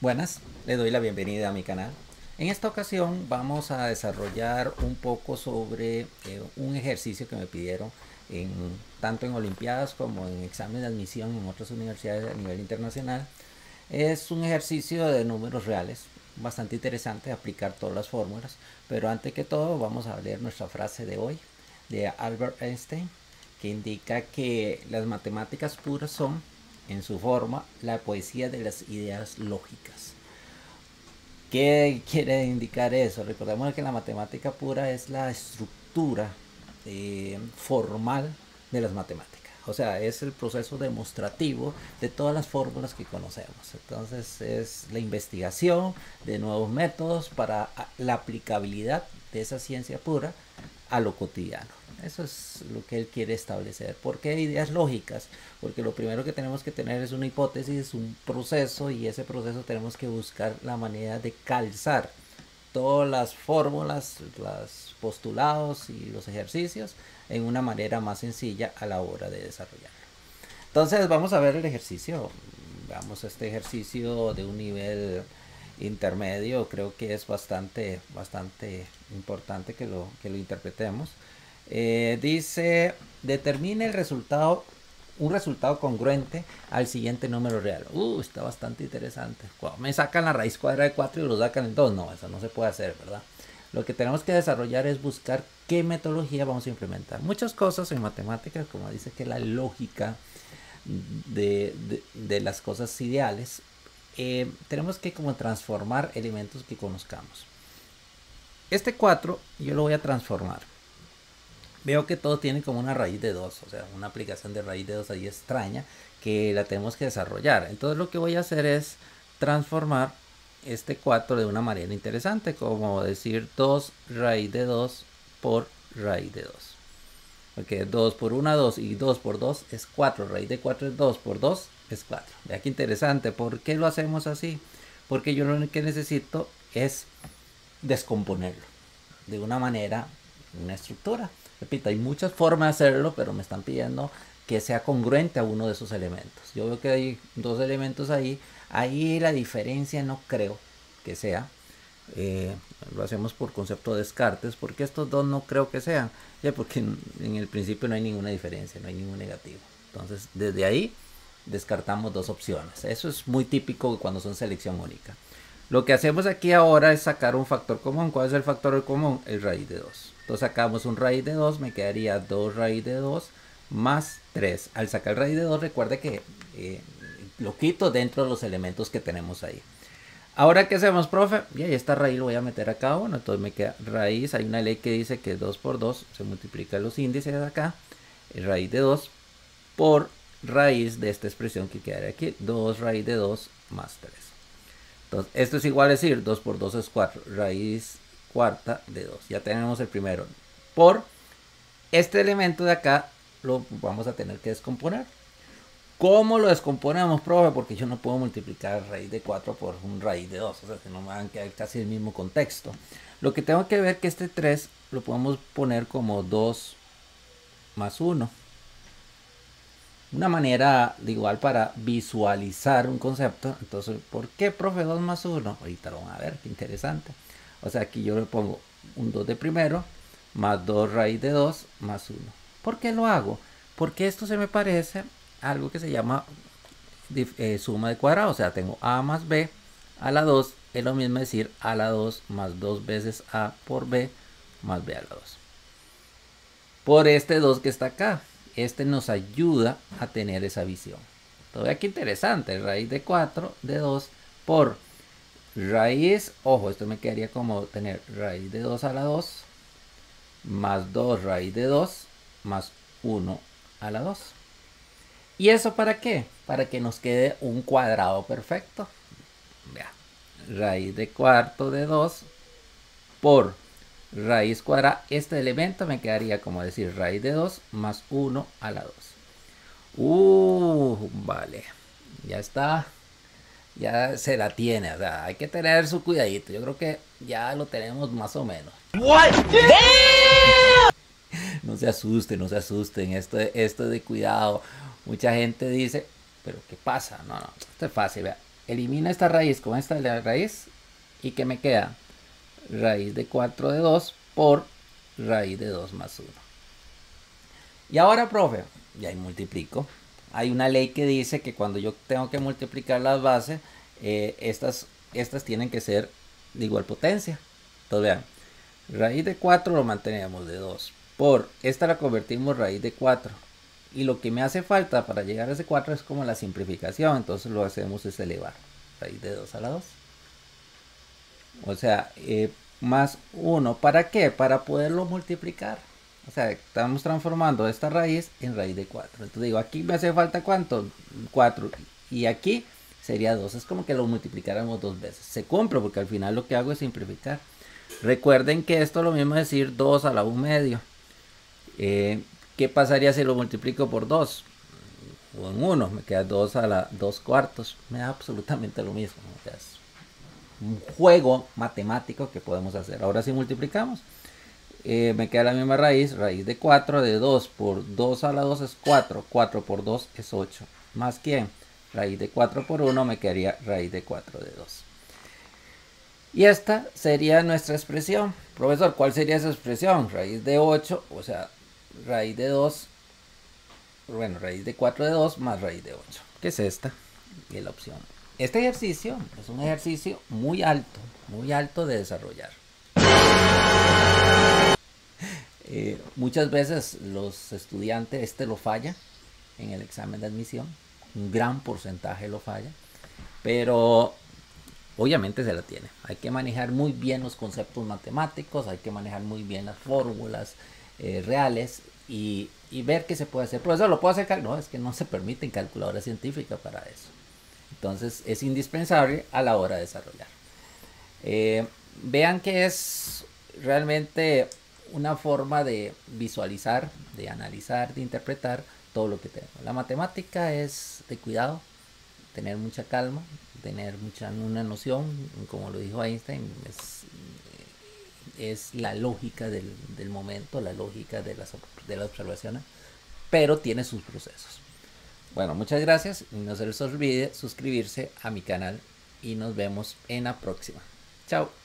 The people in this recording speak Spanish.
Buenas, le doy la bienvenida a mi canal. En esta ocasión vamos a desarrollar un poco sobre eh, un ejercicio que me pidieron tanto en Olimpiadas como en examen de admisión en otras universidades a nivel internacional. Es un ejercicio de números reales, bastante interesante aplicar todas las fórmulas, pero antes que todo vamos a leer nuestra frase de hoy de Albert Einstein, que indica que las matemáticas puras son en su forma la poesía de las ideas lógicas. ¿Qué quiere indicar eso? Recordemos que la matemática pura es la estructura eh, formal de las matemáticas. O sea, es el proceso demostrativo de todas las fórmulas que conocemos. Entonces es la investigación de nuevos métodos para la aplicabilidad de esa ciencia pura a lo cotidiano. Eso es lo que él quiere establecer. ¿Por qué ideas lógicas? Porque lo primero que tenemos que tener es una hipótesis, un proceso y ese proceso tenemos que buscar la manera de calzar todas las fórmulas, los postulados y los ejercicios en una manera más sencilla a la hora de desarrollarlo. Entonces vamos a ver el ejercicio. Veamos este ejercicio de un nivel intermedio. Creo que es bastante, bastante importante que lo, que lo interpretemos. Eh, dice, determine el resultado, un resultado congruente al siguiente número real. Uh, está bastante interesante. me sacan la raíz cuadrada de 4 y lo sacan en 2. No, eso no se puede hacer, ¿verdad? Lo que tenemos que desarrollar es buscar qué metodología vamos a implementar. Muchas cosas en matemáticas, como dice que la lógica de, las cosas ideales, eh, tenemos que como transformar elementos que conozcamos. Este 4 yo lo voy a transformar veo que todo tiene como una raíz de 2, o sea, una aplicación de raíz de 2 ahí extraña que la tenemos que desarrollar. Entonces lo que voy a hacer es transformar este 4 de una manera interesante, como decir 2 raíz de 2 por raíz de 2. Porque 2 por 1, 2 y 2 por 2 es 4. Raíz de 4 es 2 por 2 es 4. Vea qué interesante. ¿Por qué lo hacemos así? Porque yo lo que necesito es descomponerlo de una manera, una estructura. Repito, hay muchas formas de hacerlo, pero me están pidiendo que sea congruente a uno de esos elementos. Yo veo que hay dos elementos ahí. Ahí la diferencia no creo que sea. Eh, lo hacemos por concepto de descartes, porque estos dos no creo que sean. Ya porque en, en el principio no hay ninguna diferencia, no hay ningún negativo. Entonces, desde ahí descartamos dos opciones. Eso es muy típico cuando son selección única. Lo que hacemos aquí ahora es sacar un factor común. ¿Cuál es el factor común? El raíz de 2. Entonces sacamos un raíz de 2, me quedaría 2 raíz de 2 más 3. Al sacar raíz de 2, recuerde que eh, lo quito dentro de los elementos que tenemos ahí. Ahora, ¿qué hacemos, profe? Y ahí esta raíz lo voy a meter acá. Bueno, entonces me queda raíz. Hay una ley que dice que 2 por 2 se multiplica los índices de acá. Raíz de 2 por raíz de esta expresión que quedaría aquí. 2 raíz de 2 más 3. Entonces, esto es igual a decir 2 por 2 es 4. Raíz cuarta de 2. Ya tenemos el primero. Por este elemento de acá lo vamos a tener que descomponer. ¿Cómo lo descomponemos, profe? Porque yo no puedo multiplicar raíz de 4 por un raíz de 2. O sea, que no me van a quedar casi el mismo contexto. Lo que tengo que ver que este 3 lo podemos poner como 2 más 1 una manera de igual para visualizar un concepto. Entonces, ¿por qué, profe, 2 más 1? Ahorita lo van a ver, qué interesante. O sea, aquí yo le pongo un 2 de primero, más 2 raíz de 2, más 1. ¿Por qué lo hago? Porque esto se me parece a algo que se llama eh, suma de cuadrado. O sea, tengo a más b a la 2. Es lo mismo decir a la 2 más 2 veces a por b más b a la 2. Por este 2 que está acá este nos ayuda a tener esa visión. Todavía que interesante, raíz de 4 de 2 por raíz, ojo, esto me quedaría como tener raíz de 2 a la 2 más 2 raíz de 2 más 1 a la 2. ¿Y eso para qué? Para que nos quede un cuadrado perfecto. Vea, raíz de cuarto de 2 por raíz cuadrada. Este elemento me quedaría como decir raíz de 2 más 1 a la 2. Uh, vale. Ya está. Ya se la tiene. O sea, hay que tener su cuidadito. Yo creo que ya lo tenemos más o menos. No se asusten, no se asusten. Esto, esto de cuidado. Mucha gente dice, pero ¿qué pasa? No, no, esto es fácil. Vea. elimina esta raíz con esta raíz y que me queda raíz de 4 de 2 por raíz de 2 más 1. Y ahora, profe, ya multiplico. Hay una ley que dice que cuando yo tengo que multiplicar las bases, eh, estas, estas tienen que ser de igual potencia. Entonces vean, raíz de 4 lo mantenemos de 2 por esta la convertimos raíz de 4 y lo que me hace falta para llegar a ese 4 es como la simplificación. Entonces lo hacemos es elevar raíz de 2 a la 2 o sea eh, más 1 ¿para qué? para poderlo multiplicar o sea estamos transformando esta raíz en raíz de 4 entonces digo aquí me hace falta cuánto 4 y aquí sería 2 es como que lo multiplicáramos dos veces se cumple porque al final lo que hago es simplificar recuerden que esto es lo mismo decir 2 a la 1 medio eh, ¿Qué pasaría si lo multiplico por 2? O en 1, me queda 2 a la 2 cuartos. Me da absolutamente lo mismo. es un juego matemático que podemos hacer. Ahora si multiplicamos, eh, me queda la misma raíz. Raíz de 4 de 2 por 2 a la 2 es 4. 4 por 2 es 8. ¿Más quién? Raíz de 4 por 1 me quedaría raíz de 4 de 2. Y esta sería nuestra expresión. Profesor, ¿cuál sería esa expresión? Raíz de 8, o sea, raíz de 2, bueno, raíz de 4 de 2 más raíz de 8, que es esta, y es la opción. Este ejercicio es un ejercicio muy alto, muy alto de desarrollar. Eh, muchas veces los estudiantes este lo falla en el examen de admisión, un gran porcentaje lo falla, pero obviamente se la tiene. Hay que manejar muy bien los conceptos matemáticos, hay que manejar muy bien las fórmulas, eh, reales y, ver qué se puede hacer. Profesor, ¿lo puedo hacer? No, es que no se permite en calculadora científica para eso. Entonces es indispensable a la hora de desarrollar. Eh, vean que es realmente una forma de visualizar, de analizar, de interpretar todo lo que tenemos. La matemática es de cuidado, tener mucha calma, tener mucha una noción, como lo dijo Einstein, es la lógica del, momento, la lógica de las, de las observaciones, pero tiene sus procesos. Bueno, muchas gracias. No se les olvide suscribirse a mi canal y nos vemos en la próxima. Chao.